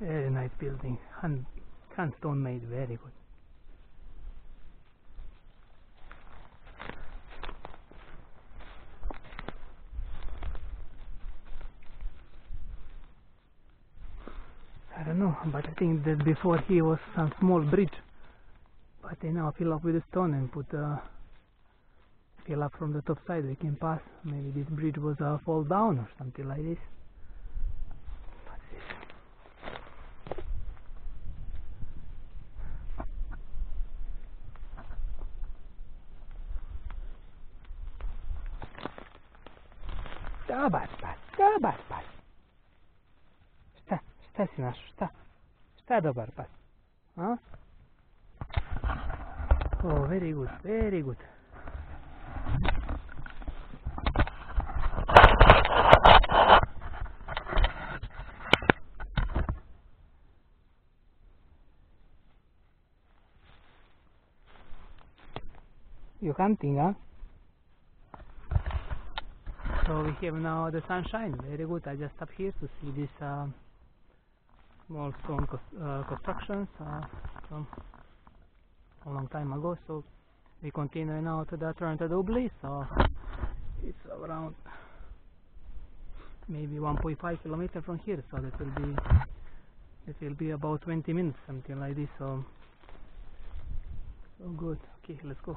nice building. Hand, stone made, very good. I don't know, but I think that before here was some small bridge. But they now fill up with stone and put uh, fill up from the top side. We can pass. Maybe this bridge was uh, fall down or something like this. დაბასბას, დაბასბას. Šta, šta si našao, šta? Šta je dobar pas? A? Oh, very good, very good. You're hunting, huh? So we have now the sunshine, very good. I just stop here to see this um, small stone uh, constructions uh, from a long time ago. So we continue now to the Toronto Dublin. So it's around maybe 1.5 kilometer from here. So that will be it will be about 20 minutes, something like this. So so good. Okay, let's go.